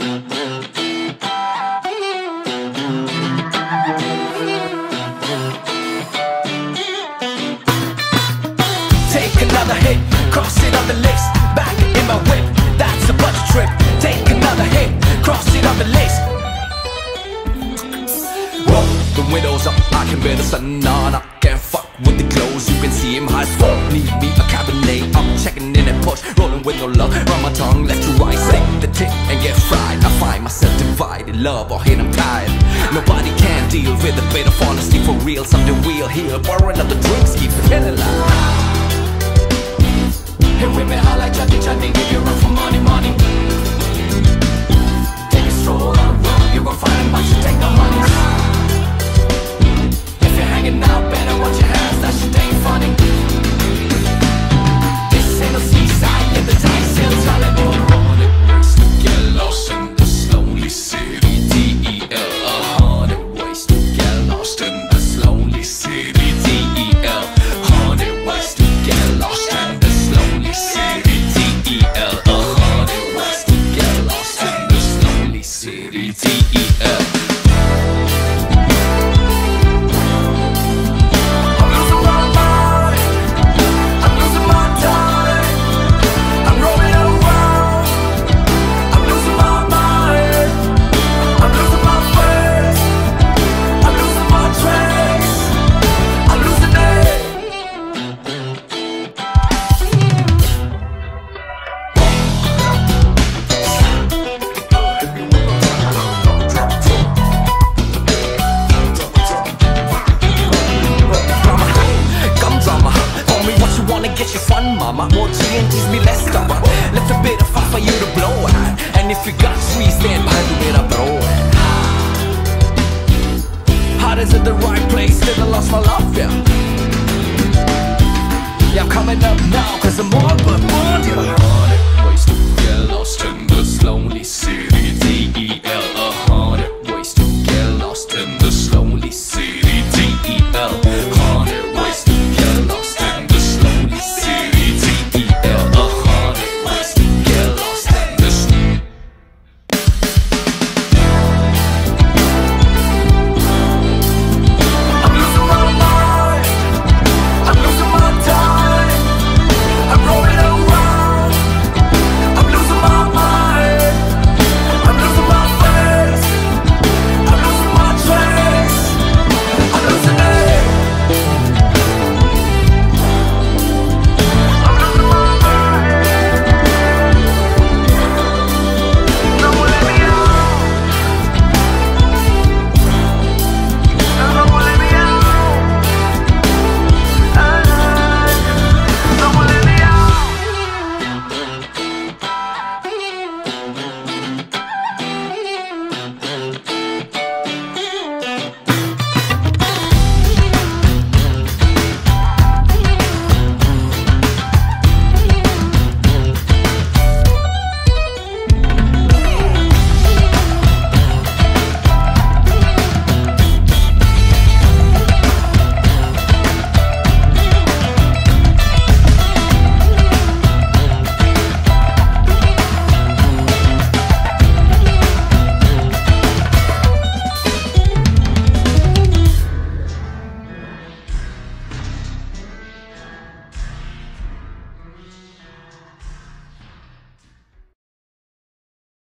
Take another hit, cross it on the list. Back in my whip, that's a budget trip. Take another hit, cross it on the list. Whoa, the window's up, I can bear the sun on. I can't fuck with the clothes, you can see him high as fuck. Me a cabernet, I'm checking in and push. Rolling with no love, run my tongue left to right. Love or hate, I'm tired. Nobody can deal with a bit of honesty for real. Something real here, pouring up the drinks, keep it alive. Hey, women, I like Johnny, Johnny, give you son, mama. More changes me less up Left a bit of fire for you to blow And if you got trees, stand by the way bro Heart is at the right place, still I lost my love, yeah. Yeah, I'm coming up now, cause I'm more